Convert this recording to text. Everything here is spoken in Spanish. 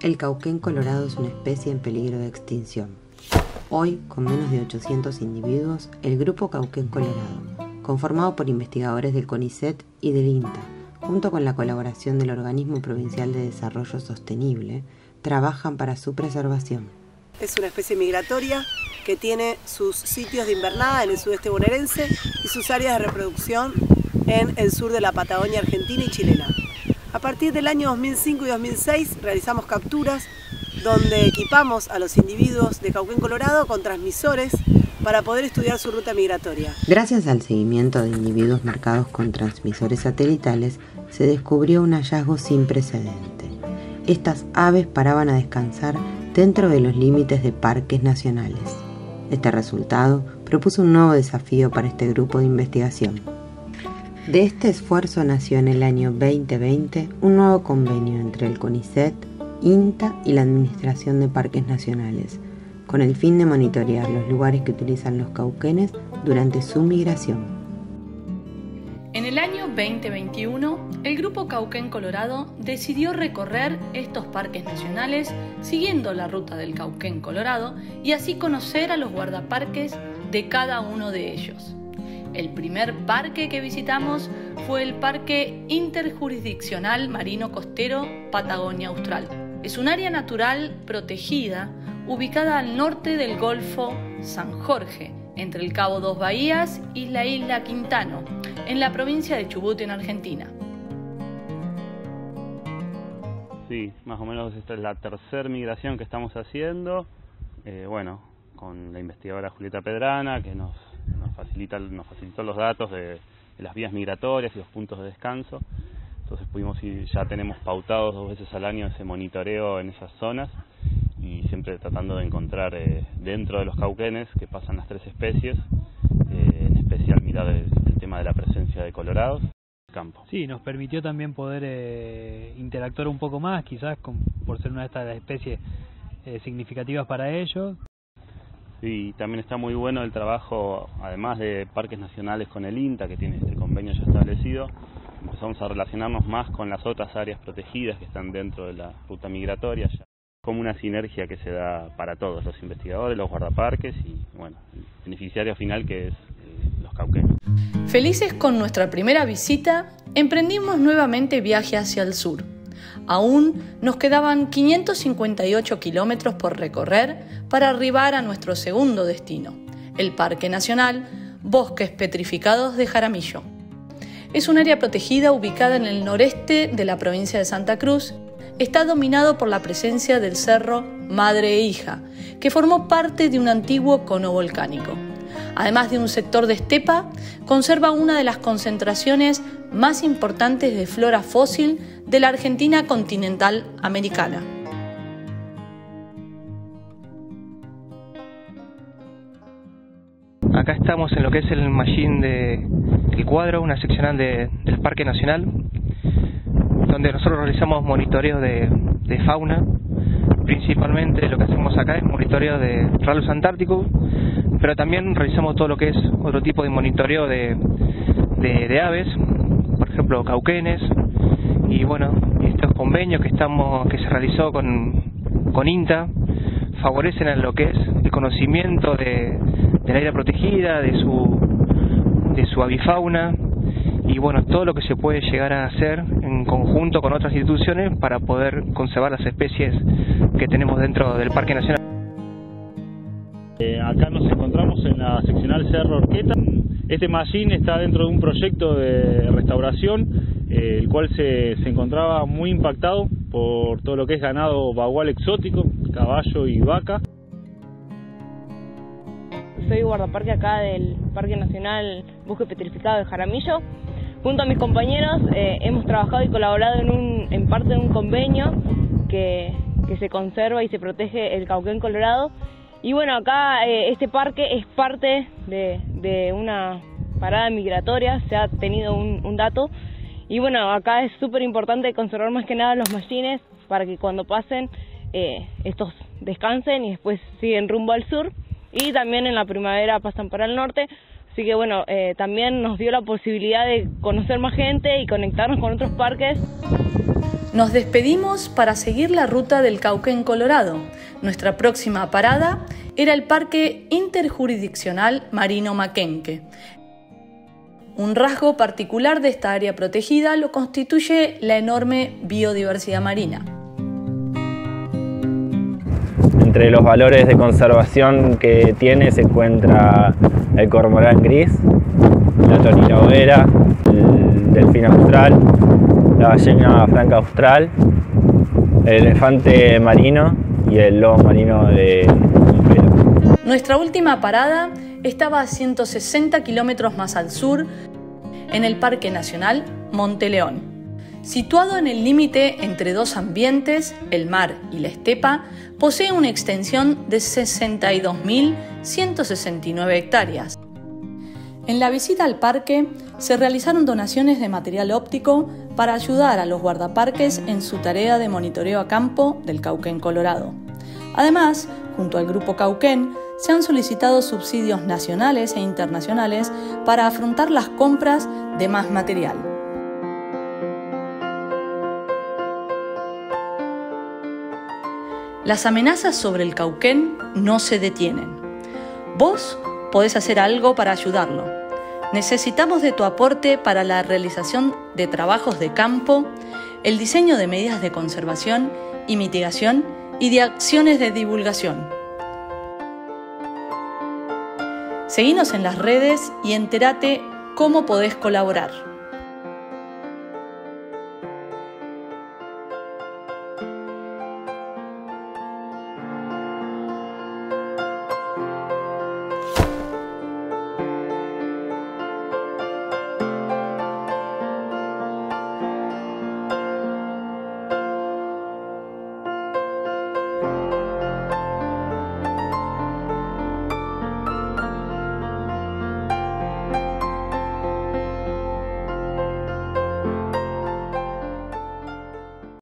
El cauquén colorado es una especie en peligro de extinción. Hoy, con menos de 800 individuos, el Grupo Cauquén Colorado, conformado por investigadores del CONICET y del INTA, junto con la colaboración del Organismo Provincial de Desarrollo Sostenible, trabajan para su preservación. Es una especie migratoria que tiene sus sitios de invernada en el sudeste bonaerense y sus áreas de reproducción en el sur de la Patagonia argentina y chilena. A partir del año 2005 y 2006 realizamos capturas donde equipamos a los individuos de Cauquén Colorado con transmisores para poder estudiar su ruta migratoria. Gracias al seguimiento de individuos marcados con transmisores satelitales, se descubrió un hallazgo sin precedente. Estas aves paraban a descansar dentro de los límites de parques nacionales. Este resultado propuso un nuevo desafío para este grupo de investigación. De este esfuerzo nació en el año 2020 un nuevo convenio entre el CONICET, INTA y la Administración de Parques Nacionales, con el fin de monitorear los lugares que utilizan los cauquenes durante su migración. En el año 2021, el Grupo Cauquén Colorado decidió recorrer estos parques nacionales siguiendo la ruta del Cauquén Colorado y así conocer a los guardaparques de cada uno de ellos. El primer parque que visitamos fue el Parque Interjurisdiccional Marino Costero Patagonia Austral. Es un área natural protegida ubicada al norte del Golfo San Jorge, entre el Cabo Dos Bahías y la isla Quintano, en la provincia de Chubut, en Argentina. Sí, más o menos esta es la tercera migración que estamos haciendo. Eh, bueno, con la investigadora Julieta Pedrana, que nos, nos, facilita, nos facilitó los datos de, de, las vías migratorias y los puntos de descanso. Entonces pudimos ir, ya tenemos pautados dos veces al año ese monitoreo en esas zonas y siempre tratando de encontrar eh, dentro de los cauquenes que pasan las tres especies, eh, en especial mirar el, el, tema de la presencia de colorados. Campo. Sí, nos permitió también poder eh, interactuar un poco más, quizás con, por ser una de estas especies eh, significativas para ellos. Sí, también está muy bueno el trabajo, además de parques nacionales con el INTA, que tiene este convenio ya establecido, empezamos a relacionarnos más con las otras áreas protegidas que están dentro de la ruta migratoria. Ya como una sinergia que se da para todos, los investigadores, los guardaparques y bueno, el beneficiario final que es eh, los cauquenes. Felices con nuestra primera visita, emprendimos nuevamente viaje hacia el sur. Aún nos quedaban 558 kilómetros por recorrer para arribar a nuestro segundo destino, el Parque Nacional Bosques Petrificados de Jaramillo. Es un área protegida ubicada en el noreste de la provincia de Santa Cruz está dominado por la presencia del cerro Madre e Hija, que formó parte de un antiguo cono volcánico. Además de un sector de estepa, conserva una de las concentraciones más importantes de flora fósil de la Argentina continental americana. Acá estamos en lo que es el machine de el cuadro, una seccional de, del Parque Nacional, donde nosotros realizamos monitoreo de, fauna. Principalmente lo que hacemos acá es monitoreo de ralos antárticos, pero también realizamos todo lo que es otro tipo de monitoreo de, de, aves, por ejemplo cauquenes, y bueno, estos convenios que estamos que se realizó con, con INTA favorecen a lo que es el conocimiento de, de la área protegida, de su, de su avifauna, y bueno, todo lo que se puede llegar a hacer en conjunto con otras instituciones para poder conservar las especies que tenemos dentro del Parque Nacional. Eh, acá nos encontramos en la seccional Cerro Orqueta. Este machine está dentro de un proyecto de restauración, eh, el cual se, se encontraba muy impactado por todo lo que es ganado bagual exótico, caballo y vaca soy guardaparque acá del Parque Nacional Bosque Petrificado de Jaramillo. Junto a mis compañeros eh, hemos trabajado y colaborado en, un, en parte de un convenio que, que se conserva y se protege el cauquén colorado. Y bueno, acá eh, este parque es parte de, de, una parada migratoria, se ha tenido un, un dato. Y bueno, acá es súper importante conservar más que nada los machines para que cuando pasen eh, estos descansen y después siguen rumbo al sur y también en la primavera pasan para el norte. Así que bueno, eh, también nos dio la posibilidad de conocer más gente y conectarnos con otros parques. Nos despedimos para seguir la ruta del Cauquén Colorado. Nuestra próxima parada era el Parque Interjurisdiccional Marino Maquenque. Un rasgo particular de esta área protegida lo constituye la enorme biodiversidad marina. Entre los valores de conservación que tiene se encuentra el cormorán gris, la tonina hoguera, el delfín austral, la ballena franca austral, el elefante marino y el lobo marino de pelo. Nuestra última parada estaba a 160 kilómetros más al sur, en el Parque Nacional Monte León. Situado en el límite entre dos ambientes, el mar y la estepa, posee una extensión de 62.169 hectáreas. En la visita al parque se realizaron donaciones de material óptico para ayudar a los guardaparques en su tarea de monitoreo a campo del Cauquén Colorado. Además, junto al Grupo Cauquén, se han solicitado subsidios nacionales e internacionales para afrontar las compras de más material. Las amenazas sobre el Cauquén no se detienen. Vos podés hacer algo para ayudarlo. Necesitamos de tu aporte para la realización de trabajos de campo, el diseño de medidas de conservación y mitigación y de acciones de divulgación. Seguinos en las redes y entérate cómo podés colaborar.